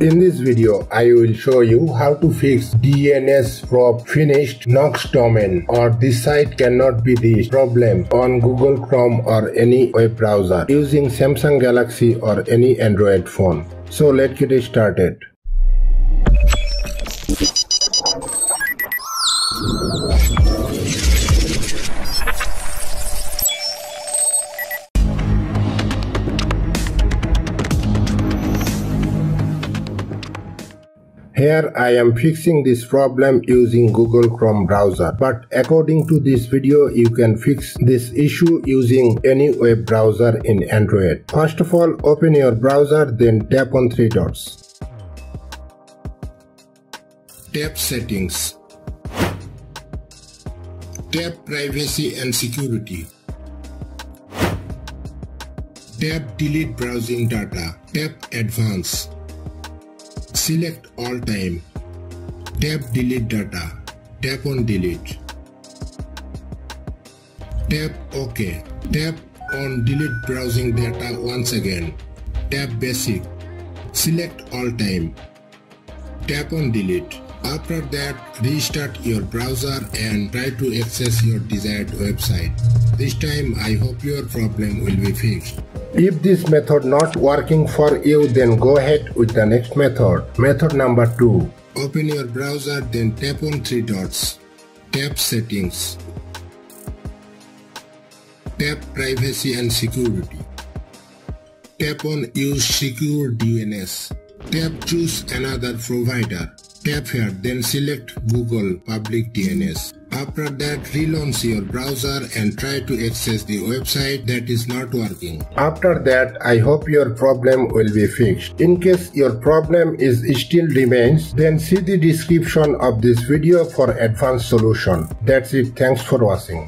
In this video, I will show you how to fix DNS probe finished NXDOMAIN or this site cannot be reached problem on Google Chrome or any web browser using Samsung Galaxy or any Android phone. So let's get started. Here I am fixing this problem using Google Chrome browser. But according to this video, you can fix this issue using any web browser in Android. First of all, open your browser, then tap on three dots. Tap Settings. Tap Privacy and Security. Tap Delete Browsing Data. Tap Advanced. Select all time. Tap delete data. Tap on delete. Tap OK. Tap on delete browsing data once again. Tap basic. Select all time. Tap on delete. After that, restart your browser and try to access your desired website. This time I hope your problem will be fixed. If this method not working for you then go ahead with the next method. Method number 2. Open your browser then tap on three dots. Tap settings. Tap privacy and security. Tap on use secure DNS. Tap choose another provider. Tap here then select Google Public DNS. After that, relaunch your browser and try to access the website that is not working. After that, I hope your problem will be fixed. In case your problem is still remains, then see the description of this video for advanced solution. That's it. Thanks for watching.